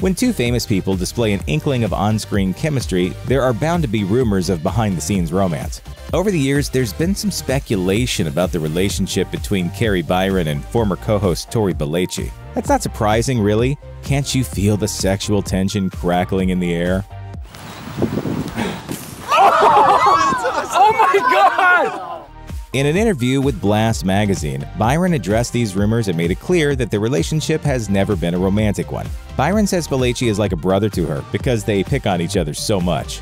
When two famous people display an inkling of on screen chemistry, there are bound to be rumors of behind the scenes romance. Over the years, there's been some speculation about the relationship between Kari Byron and former co host Tory Belleci. That's not surprising, really. Can't you feel the sexual tension crackling in the air? Oh my god! In an interview with Blast magazine, Byron addressed these rumors and made it clear that the relationship has never been a romantic one. Byron says Belleci is like a brother to her because they pick on each other so much.